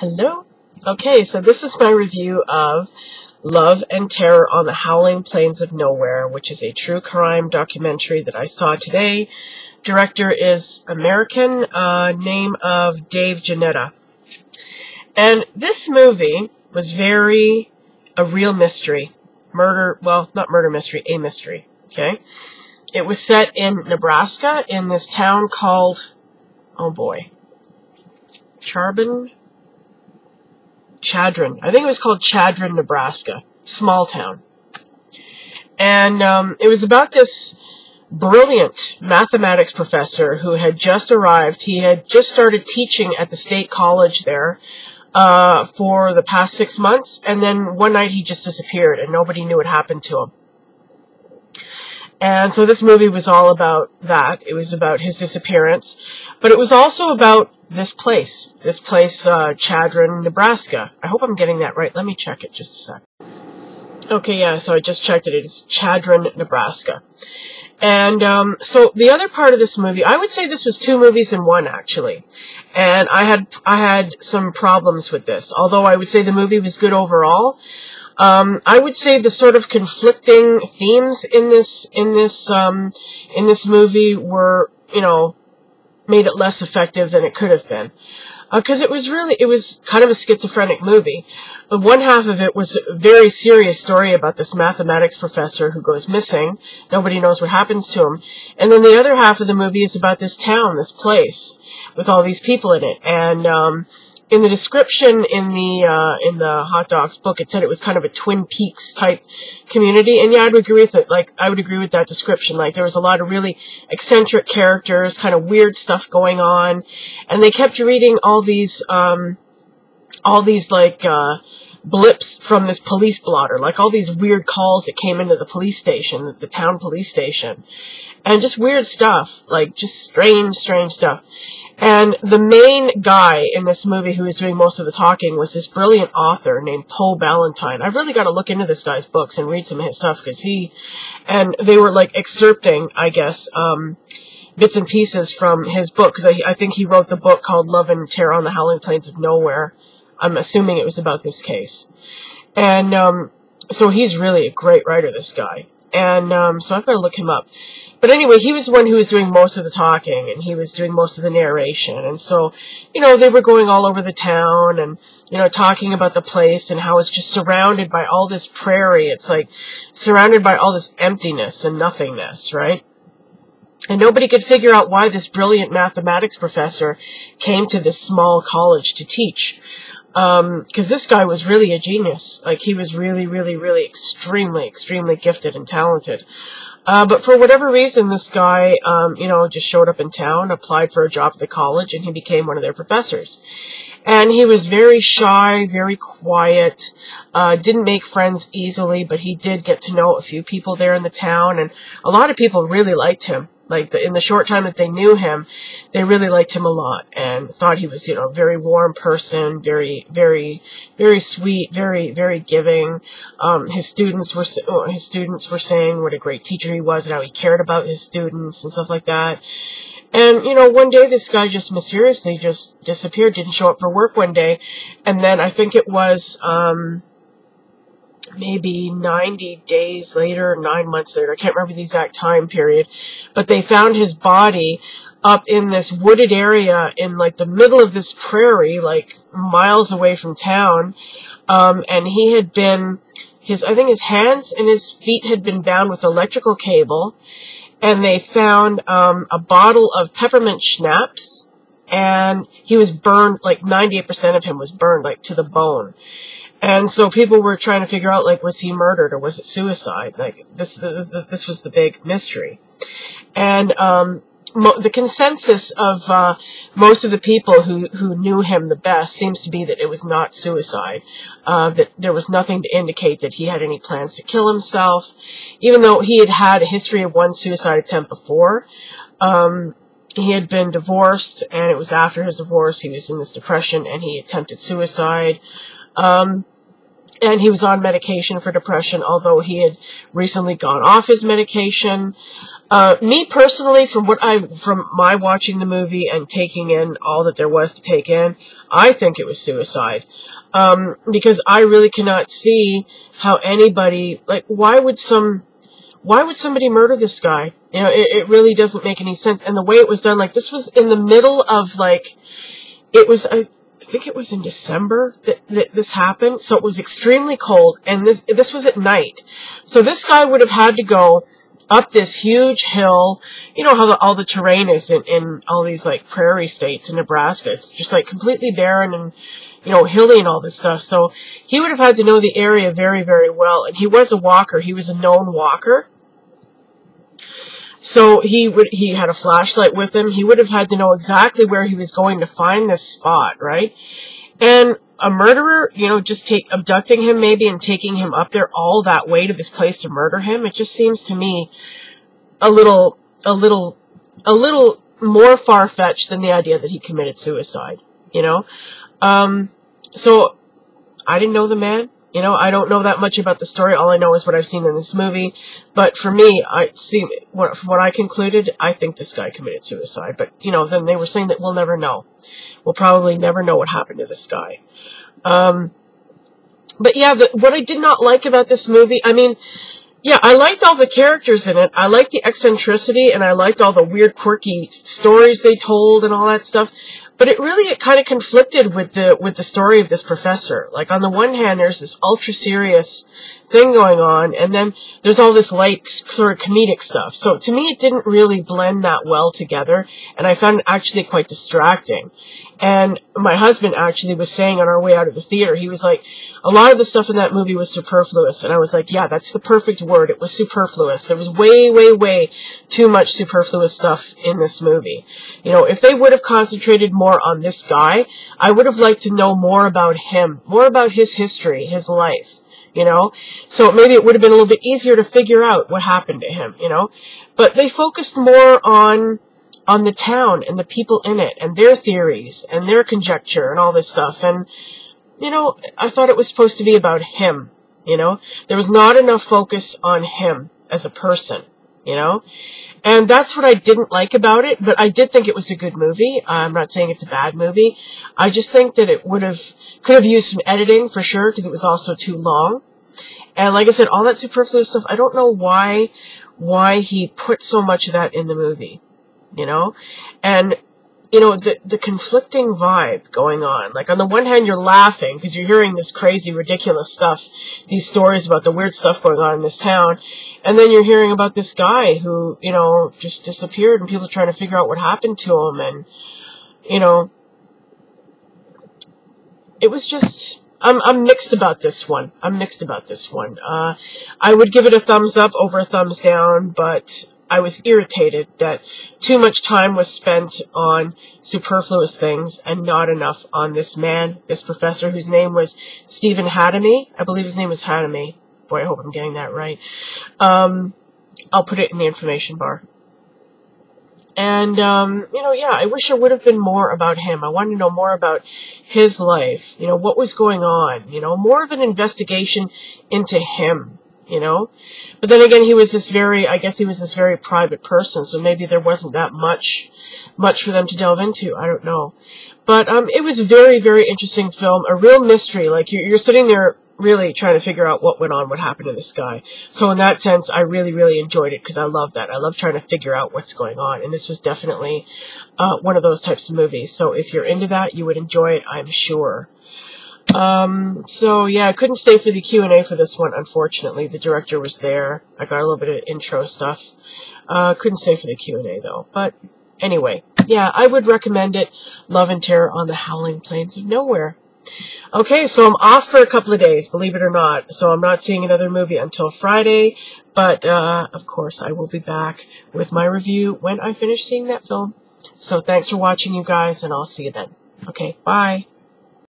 Hello? Okay, so this is my review of Love and Terror on the Howling Plains of Nowhere, which is a true crime documentary that I saw today. Director is American, uh, name of Dave Jannetta. And this movie was very a real mystery. Murder, well, not murder mystery, a mystery. Okay? It was set in Nebraska in this town called, oh boy, Charbon, Chadron. I think it was called Chadron, Nebraska. Small town. And um, it was about this brilliant mathematics professor who had just arrived. He had just started teaching at the state college there uh, for the past six months, and then one night he just disappeared, and nobody knew what happened to him. And so this movie was all about that. It was about his disappearance, but it was also about this place, this place, uh, Chadron, Nebraska. I hope I'm getting that right. Let me check it just a sec. Okay, yeah, so I just checked it. It's Chadron, Nebraska. And um, so the other part of this movie, I would say this was two movies in one, actually. And I had I had some problems with this. Although I would say the movie was good overall, um, I would say the sort of conflicting themes in this in this um, in this movie were, you know, made it less effective than it could have been. Because uh, it was really, it was kind of a schizophrenic movie. But one half of it was a very serious story about this mathematics professor who goes missing. Nobody knows what happens to him. And then the other half of the movie is about this town, this place, with all these people in it. And, um, in the description in the uh, in the Hot Docs book, it said it was kind of a Twin Peaks type community, and yeah, I'd agree with it. Like I would agree with that description. Like there was a lot of really eccentric characters, kind of weird stuff going on, and they kept reading all these um, all these like uh, blips from this police blotter, like all these weird calls that came into the police station, the town police station, and just weird stuff, like just strange, strange stuff. And the main guy in this movie who was doing most of the talking was this brilliant author named Poe Ballantine. I've really got to look into this guy's books and read some of his stuff because he, and they were like excerpting, I guess, um, bits and pieces from his book because I, I think he wrote the book called Love and Terror on the Howling Plains of Nowhere. I'm assuming it was about this case. And, um, so he's really a great writer, this guy. And, um, so I've got to look him up. But anyway, he was the one who was doing most of the talking and he was doing most of the narration. And so, you know, they were going all over the town and, you know, talking about the place and how it's just surrounded by all this prairie. It's like surrounded by all this emptiness and nothingness, right? And nobody could figure out why this brilliant mathematics professor came to this small college to teach. Because um, this guy was really a genius. Like, he was really, really, really extremely, extremely gifted and talented. Uh, but for whatever reason, this guy, um, you know, just showed up in town, applied for a job at the college, and he became one of their professors. And he was very shy, very quiet, uh, didn't make friends easily, but he did get to know a few people there in the town, and a lot of people really liked him. Like the, in the short time that they knew him, they really liked him a lot and thought he was, you know, a very warm person, very, very, very sweet, very, very giving. Um, his students were uh, his students were saying what a great teacher he was and how he cared about his students and stuff like that. And, you know, one day this guy just mysteriously just disappeared, didn't show up for work one day. And then I think it was, um, maybe 90 days later, nine months later, I can't remember the exact time period, but they found his body up in this wooded area in like the middle of this prairie, like miles away from town. Um, and he had been, his, I think his hands and his feet had been bound with electrical cable. And they found, um, a bottle of peppermint schnapps. And he was burned, like 98% of him was burned, like to the bone. And so people were trying to figure out, like, was he murdered or was it suicide? Like, this, this, this was the big mystery. And, um, the consensus of, uh, most of the people who, who knew him the best seems to be that it was not suicide. Uh, that there was nothing to indicate that he had any plans to kill himself. Even though he had had a history of one suicide attempt before, um, he had been divorced, and it was after his divorce he was in this depression and he attempted suicide. Um, and he was on medication for depression, although he had recently gone off his medication. Uh, me personally, from what I, from my watching the movie and taking in all that there was to take in, I think it was suicide. Um, because I really cannot see how anybody, like, why would some, why would somebody murder this guy? You know, it, it really doesn't make any sense. And the way it was done, like, this was in the middle of, like, it was, I think it was in December that, that this happened. So it was extremely cold, and this, this was at night. So this guy would have had to go, up this huge hill. You know how the, all the terrain is in, in all these like prairie states in Nebraska. It's just like completely barren and, you know, hilly and all this stuff. So he would have had to know the area very, very well. And he was a walker. He was a known walker. So he would, he had a flashlight with him. He would have had to know exactly where he was going to find this spot, right? And a murderer, you know, just take abducting him maybe and taking him up there all that way to this place to murder him. It just seems to me a little, a little, a little more far fetched than the idea that he committed suicide. You know, um, so I didn't know the man. You know, I don't know that much about the story. All I know is what I've seen in this movie. But for me, I see what, from what I concluded, I think this guy committed suicide. But you know, then they were saying that we'll never know. We'll probably never know what happened to this guy. Um, but yeah, the, what I did not like about this movie, I mean, yeah, I liked all the characters in it. I liked the eccentricity, and I liked all the weird, quirky stories they told and all that stuff. But it really it kind of conflicted with the with the story of this professor. Like on the one hand, there's this ultra serious thing going on, and then there's all this light sort of comedic stuff. So to me, it didn't really blend that well together, and I found it actually quite distracting. And my husband actually was saying on our way out of the theater, he was like, a lot of the stuff in that movie was superfluous. And I was like, yeah, that's the perfect word. It was superfluous. There was way, way, way too much superfluous stuff in this movie. You know, if they would have concentrated more on this guy, I would have liked to know more about him, more about his history, his life you know? So maybe it would have been a little bit easier to figure out what happened to him, you know? But they focused more on on the town and the people in it and their theories and their conjecture and all this stuff. And, you know, I thought it was supposed to be about him, you know? There was not enough focus on him as a person, you know? And that's what I didn't like about it, but I did think it was a good movie. I'm not saying it's a bad movie. I just think that it would have, could have used some editing for sure, because it was also too long. And like I said, all that superfluous stuff, I don't know why, why he put so much of that in the movie you know? And, you know, the, the conflicting vibe going on. Like, on the one hand, you're laughing because you're hearing this crazy, ridiculous stuff, these stories about the weird stuff going on in this town. And then you're hearing about this guy who, you know, just disappeared and people trying to figure out what happened to him. And, you know, it was just, I'm, I'm mixed about this one. I'm mixed about this one. Uh, I would give it a thumbs up over a thumbs down, but I was irritated that too much time was spent on superfluous things and not enough on this man, this professor whose name was Stephen Hattamy. I believe his name was Hattamy. Boy, I hope I'm getting that right. Um, I'll put it in the information bar. And, um, you know, yeah, I wish there would have been more about him. I wanted to know more about his life. You know, what was going on? You know, more of an investigation into him you know? But then again, he was this very, I guess he was this very private person, so maybe there wasn't that much, much for them to delve into. I don't know. But, um, it was a very, very interesting film, a real mystery. Like, you're, you're sitting there really trying to figure out what went on, what happened to this guy. So in that sense, I really, really enjoyed it because I love that. I love trying to figure out what's going on. And this was definitely, uh, one of those types of movies. So if you're into that, you would enjoy it, I'm sure. Um, so yeah, I couldn't stay for the Q&A for this one, unfortunately. The director was there. I got a little bit of intro stuff. Uh, couldn't stay for the Q&A though. But anyway, yeah, I would recommend it. Love and Terror on the Howling Plains of Nowhere. Okay, so I'm off for a couple of days, believe it or not. So I'm not seeing another movie until Friday. But, uh, of course, I will be back with my review when I finish seeing that film. So thanks for watching, you guys, and I'll see you then. Okay, bye.